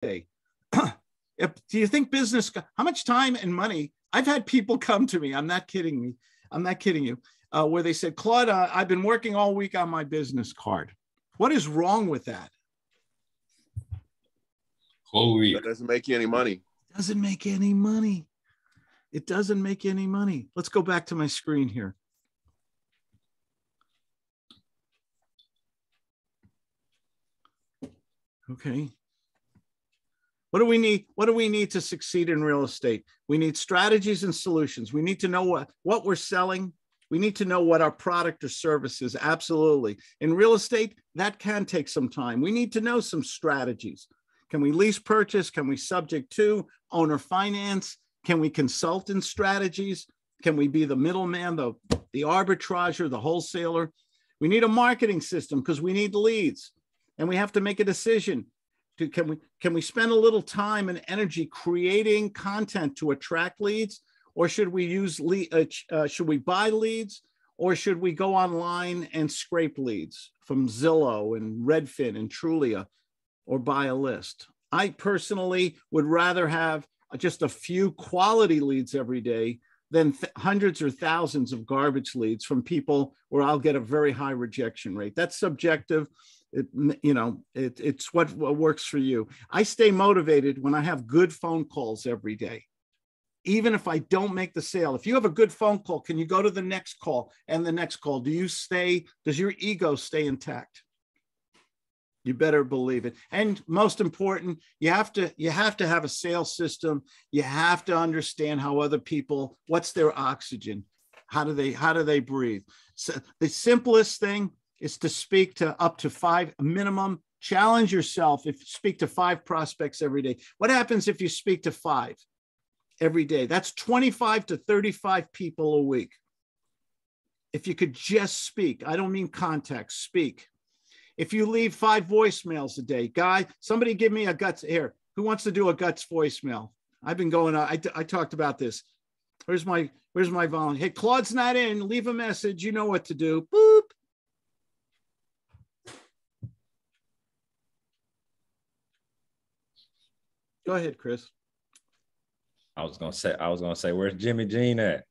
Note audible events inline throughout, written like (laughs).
day. (clears throat) if, do you think business, how much time and money? I've had people (laughs) come to me, I'm not kidding me, I'm not kidding you, uh, where they said, Claude, uh, I've been working all week on my business card. What is wrong with that? Whole week. That doesn't make you any money. It Doesn't make any money. It doesn't make any money. Let's go back to my screen here. Okay. What do we need? What do we need to succeed in real estate? We need strategies and solutions. We need to know what, what we're selling. We need to know what our product or service is. Absolutely. In real estate, that can take some time. We need to know some strategies. Can we lease purchase? Can we subject to owner finance? Can we consult in strategies? Can we be the middleman, the, the arbitrager, the wholesaler? We need a marketing system because we need leads and we have to make a decision. Can we can we spend a little time and energy creating content to attract leads, or should we use lead? Uh, uh, should we buy leads, or should we go online and scrape leads from Zillow and Redfin and Trulia, or buy a list? I personally would rather have just a few quality leads every day than th- hundreds or thousands of garbage leads from people where I'll get a very high rejection rate. That's subjective. It you know it, it's what, what works for you. I stay motivated when i have good phone calls every day. Even if i don't make the sale if you have a good phone call can you go to the next call and the next call? Do you stay does your ego stay intact you better believe it and most important you have to you have to have a sales system you have to understand how other people what's their oxygen how do they how do they breathe so the simplest thing is to speak to up to five minimum. Challenge yourself if you speak to five prospects every day. What happens if you speak to five every day? That's 25 to 35 people a week. If you could just speak, I don't mean contact, speak. If you leave five voicemails a day, guy, somebody give me a guts here. Who wants to do a guts voicemail? I've been going, I, I talked about this. Where's my, where's my volunteer? Hey, Claude's not in. Leave a message. You know what to do. Boop. Go ahead, Chris. I was gonna say, I was gonna say, where's Jimmy Jean at?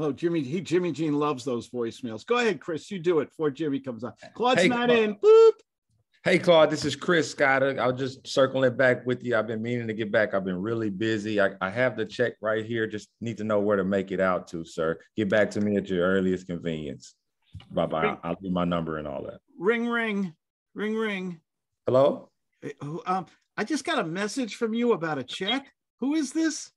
Oh, Jimmy, he Jimmy Jean loves those voicemails. Go ahead, Chris. You do it before Jimmy comes on. Claude's hey, not Claude. in. Boop. Hey, Claude, this is Chris Scott. I'll just circle it back with you. I've been meaning to get back. I've been really busy. I, I have the check right here. Just need to know where to make it out to, sir. Get back to me at your earliest convenience. Bye bye. I'll, I'll do my number and all that. Ring, ring, ring, ring. Hello. Um, I just got a message from you about a check. Who is this?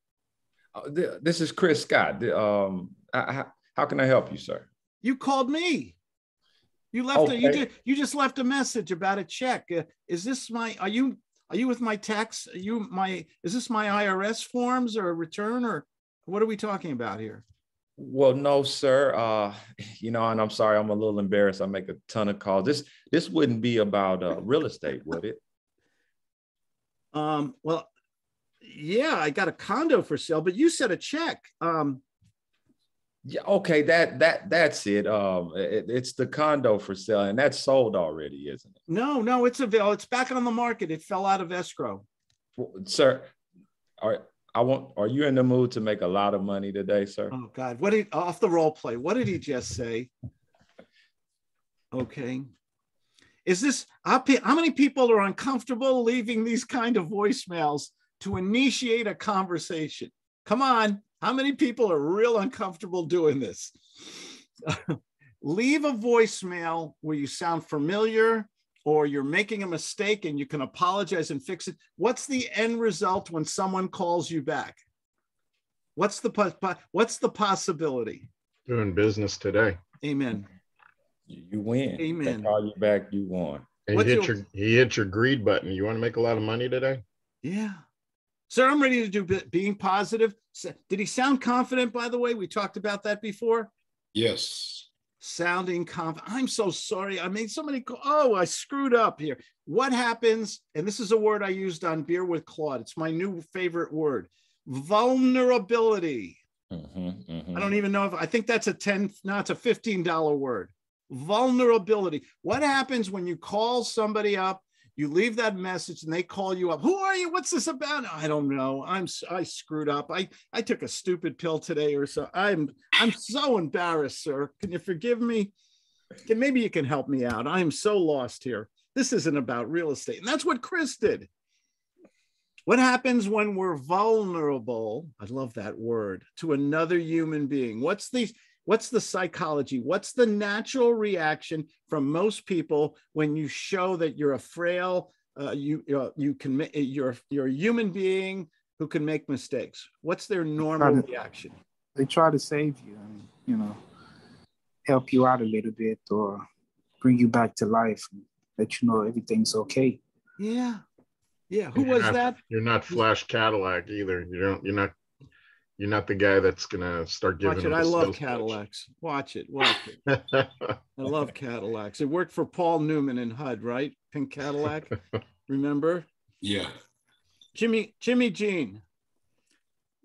Uh, this is Chris Scott. The, Um, I, how can I help you, sir? You called me. You left okay. a, you, just, you just left a message about a check. Uh, is this my are you are you with my tax? Are you my is this my IRS forms or a return or what are we talking about here? Well, no, sir. Uh, you know, and I'm sorry, I'm a little embarrassed. I make a ton of calls. This this wouldn't be about uh, real estate, would it? Um, well, yeah, I got a condo for sale, but you said a check. Um, yeah, okay, that that that's it. Um, it, it's the condo for sale, and that's sold already, isn't it? No, no, it's available. It's back on the market. It fell out of escrow. Well, sir, are I want? Are you in the mood to make a lot of money today, sir? Oh God, what did off the role play? What did he just say? Okay, is this how many people are uncomfortable leaving these kind of voicemails to initiate a conversation? Come on, how many people are real uncomfortable doing this? (laughs) Leave a voicemail where you sound familiar or you're making a mistake and you can apologize and fix it. What's the end result when someone calls you back? What's the what's the possibility? Doing business today. Amen you win. Amen. They call you back, you won. he hit your, he hit your greed button. You want to make a lot of money today? Yeah. Sir, I'm ready to do being positive. Did he sound confident, by the way? We talked about that before. Yes. Sounding confident. I'm so sorry. I made somebody go, oh, I screwed up here. What happens? And this is a word I used on Beer with Claude. It's my new favorite word vulnerability. Mm-hmm, mm-hmm. I don't even know if I think that's a 10, no, it's a $15 word vulnerability. What happens when you call somebody up? You leave that message and they call you up. Who are you? What's this about? I don't know. I'm I screwed up. I I took a stupid pill today or so. I'm I'm so embarrassed, sir. Can you forgive me? Can maybe you can help me out? I am so lost here. This isn't about real estate. And that's what Chris did. What happens when we're vulnerable? I love that word to another human being. What's the what's the psychology? What's the natural reaction from most people when you show that you're a frail, uh, you uh, you can you're you're a human being who can make mistakes? What's their normal to, reaction? They try to save you and you know help you out a little bit or bring you back to life, let you know everything's okay. Yeah, yeah, who You're was not- that? You're not Flash Cadillac either. You don't. You're not. You're not the guy that's gonna start giving. Watch it. I love sales pitch. Cadillacs. Watch it. Watch it. (laughs) I love Cadillacs. It worked for Paul Newman in HUD, right? Pink Cadillac. (laughs) Remember? Yeah. Jimmy, Jimmy Jean.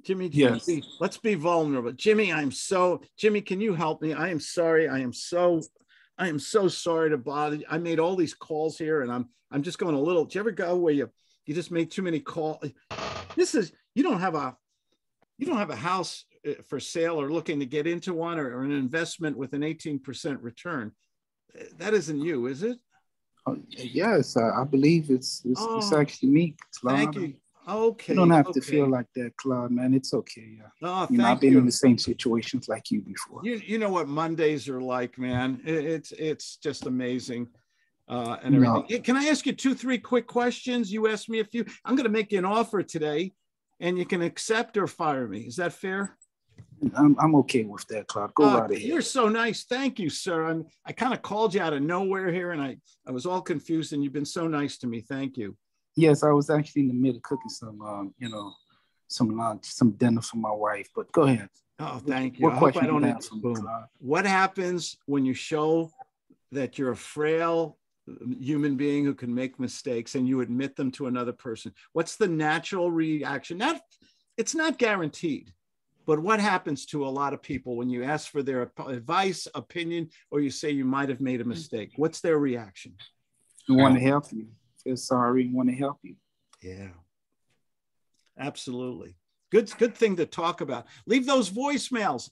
Jimmy Jean. Yes. Let's be vulnerable. Jimmy, I'm so Jimmy, can you help me? I am sorry. I am so I am so sorry to bother you. I made all these calls here and I'm I'm just going a little. Do you ever go where you you just made too many calls? This is you don't have a you don't have a house uh, for sale or looking to get into one or, or an investment with an 18% return. Uh, That isn't you, is it? Oh, yes, I, I believe it's it's, it's Oh, actually me. Claude. Thank you. Okay. You don't have to feel like that, Claude, man. It's okay. Yeah. Oh, You know, I've been you. in the same situations like you before. you you know what Mondays are like, man. It- it's it's just amazing. Uh, and No. everything. Hey, Can I ask you two, three quick questions? You asked me a few. I'm going to make you an offer today, and you can accept or fire me. Is that fair? I'm, I'm okay with that, Claude. Go Uh, right ahead. you're so nice. Thank you, sir. I'm, I kind of called you out of nowhere here, and I I was all confused, and you've been so nice to me. Thank you. Yes, I was actually in the middle of cooking some, um, you know, some lunch, some dinner for my wife. But go ahead. Oh, thank you. What I question I don't have have for me, boom. What happens when you show that you're a frail human being who can make mistakes and you admit them to another person what's the natural reaction not it's not guaranteed but what happens to a lot of people when you ask for their advice opinion or you say you might have made a mistake what's their reaction We want to help you. Feel sorry. Want to help you. yeah absolutely good good thing to talk about leave those voicemails